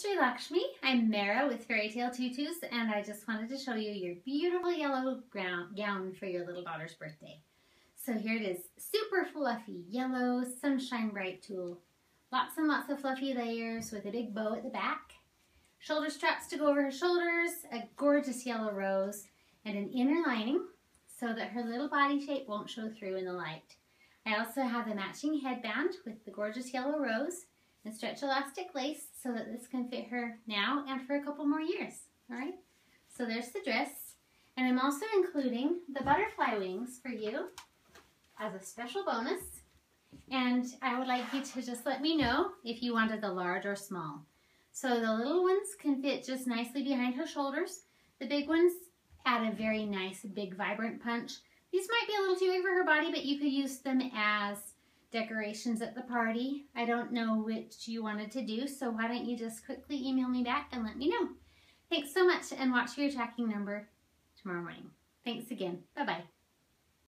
Sri Lakshmi. I'm Mara with Fairytale Tutus and I just wanted to show you your beautiful yellow gown for your little daughter's birthday. So here it is, super fluffy yellow sunshine bright tulle. Lots and lots of fluffy layers with a big bow at the back. Shoulder straps to go over her shoulders, a gorgeous yellow rose, and an inner lining so that her little body shape won't show through in the light. I also have a matching headband with the gorgeous yellow rose and stretch elastic lace so that this can fit her now and for a couple more years. All right, so there's the dress. And I'm also including the butterfly wings for you as a special bonus. And I would like you to just let me know if you wanted the large or small. So the little ones can fit just nicely behind her shoulders. The big ones add a very nice, big, vibrant punch. These might be a little too big for her body, but you could use them as decorations at the party. I don't know which you wanted to do, so why don't you just quickly email me back and let me know. Thanks so much and watch for your tracking number tomorrow morning. Thanks again. Bye-bye.